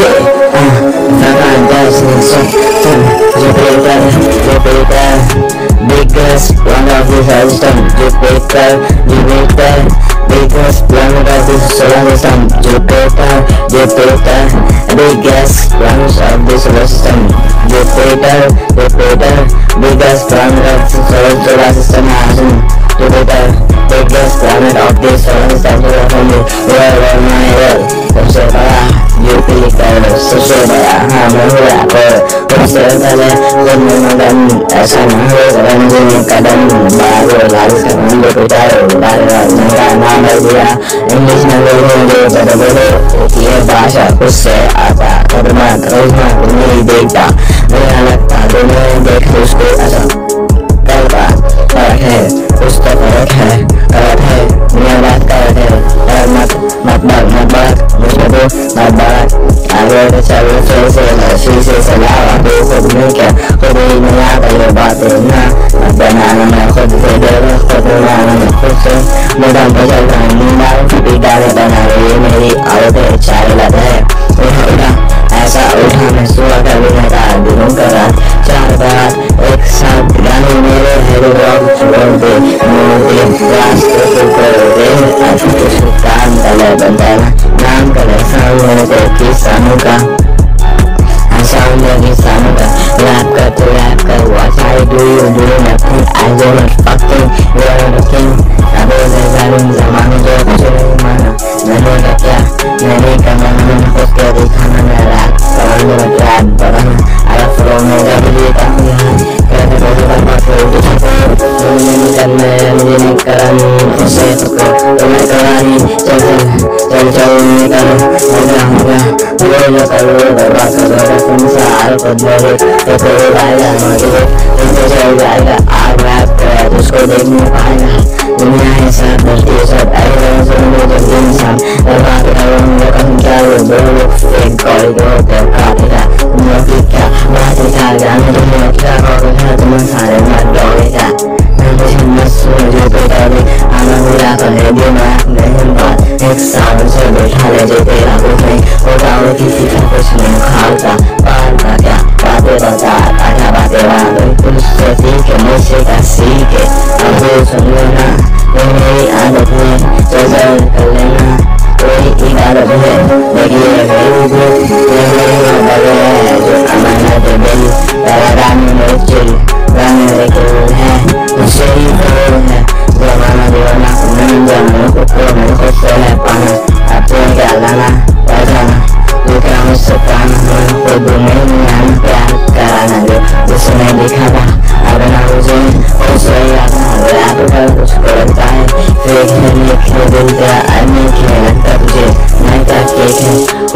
Frontline dancing, so you play that, you play that. biggest one of these has done, you play that, you play that. biggest one of this solar system, you play that, you play that. biggest one of this solar system, you play that, you play that. biggest one of this solar system has done, you play that. biggest planet of this solar system, you play that. Wherever my world, observe बड़ा Jupiter बड़ा हम पर सबसे पहले जब मदन ऐसा हो रंजन कदम बारो लाल कदम Jupiter बारो का नाम रख दिया इंग्लिश में बोलेंगे बड़े बड़े ये भाषा उससे आता कदमा कदमा नहीं देखता मेरा लगता दुनिया देख उसको ऐसा करता फ़र्क है तो फ़र्क है गलत है दुनिया बात कर है और मत मत मत मुझे दो मत बात आगे तो चलो फिर से नशी से सलाह दो खुद में क्या खुद ही नहीं आता ये ना मत बनाना मैं खुद से दे खुद बनाना मैं खुद से मेरा बजल रहा हूँ डाल कभी गाने बना रही है मेरी आदतें चार लग है उठा उठा ऐसा उठा मैं सुबह का भी था दिनों का रात चार बार एक साथ गाने मेरे हेरो रॉक छोड़ दे मोटे रास्ते को कर दे आज कुछ काम तले बंदना नाम करे सामने को किसानों का सामने किसानों का रैप कर तो रैप कर what I do you do nothing I do not fucking you're the king अब मैं जालूम जमाने जो कुछ नहीं माना मैंने का क्या मैंने का मैंने खुद के दिखाना मैं रैप करने में रैप बनाना अरे फ्लो में जब ये काफी है कहते तो जब बात करो तो छपो मुझे निकल में मुझे निकल उसे तो तो मैं करानी चल चल करो बर्बाद करो संसार को मेरे तो कोई आएगा मुझे तुमसे चल जाएगा आग रैप कर उसको देख नहीं पाएगा दुनिया है सब बल्कि सब ऐसे सुनो जब इंसान बर्बाद करूँगा कम क्या वो लोग एक कॉल दो तो काटेगा तुम लोग की क्या बात है क्या जाने तुम लोग क्या करोगे तुम सारे मत डोगेगा मैं मुझे मत जो तो डरे आना मेरा तो है दिमाग नहीं बात एक साल से बैठा ले जो तेरा कुछ नहीं Elena, Elena, Elena, Elena, Elena, Elena, Elena, Elena,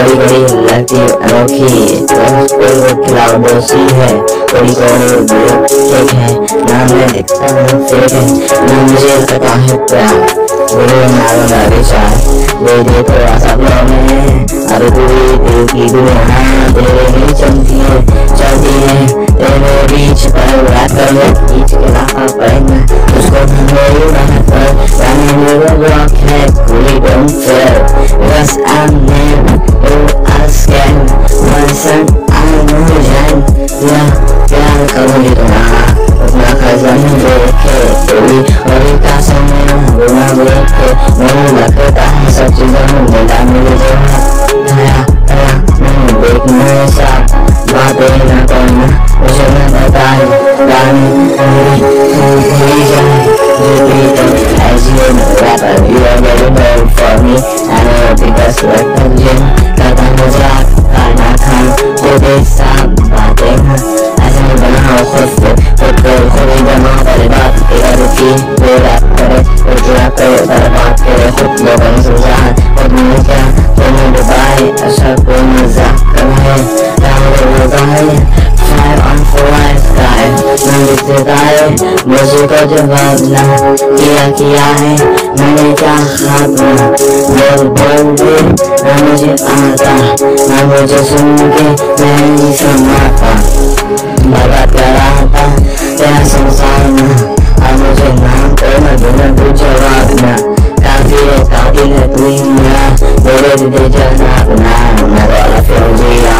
बड़ी बड़ी लगती अनोखी क्लाउडोसी है कोई कोई केक है। ना मैं दिखता हूँ फेक है। ना मुझे पता है प्यार बोले, मारो ना विचार दे दे थोड़ा सपनों में अरे पूरी दिल की दुनिया तेरे ही चलती है। चलती है। तेरे बीच पर रात कर ले बीच के राह पर उसको प्यार करोगे तो हाँ अपना खजाना और का समय गुना देखे नहीं लगता है सब चीज़ों में मिला मिले जो नया नया नहीं देखना ऐसा बातें न करना मुझे न बताए गाने मेरी मेरी जान जो भी तो as you. know rapper you are very well for me I know because like a gym मज़ाक खाना खाना खुद एक मैं लिखता है मुझे जवाब ना किया किया है। मैंने क्या खाना बोल बोल दे, ना मुझे आता ना मुझे सुन के मैं नहीं समाता बर्बाद कर था तेरा संसार में अब मुझे नाम तो न दूँगा तू जवाब ना काफ़ी है काफ़ी है तू ही मेरा, बोले दे जाना अपना मैं वाला फिर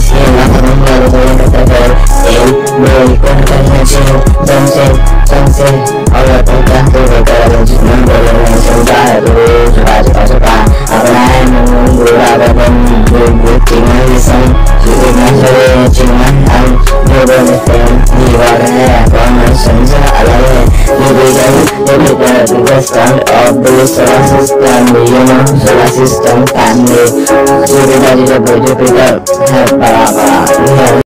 इसलिए लाखों दिन मेरे को ये कहता है तेरी मेरी कौन कहीं अच्छी हो तुमसे तुमसे और ये तो क्या तू बेकार है जितना बोले मैं सुनता है तू छुपा छुपा छुपा अपना है मुंह बुरा बदन गुड गुड चिंगन लिसन चीजें मैं चले चिंगन हम जो बोलते हैं ये बात है कौन समझा अलग है ये बेचारी consistent of the solar system, you know, solar system family. Jupiter, Jupiter, Jupiter, Jupiter, Jupiter,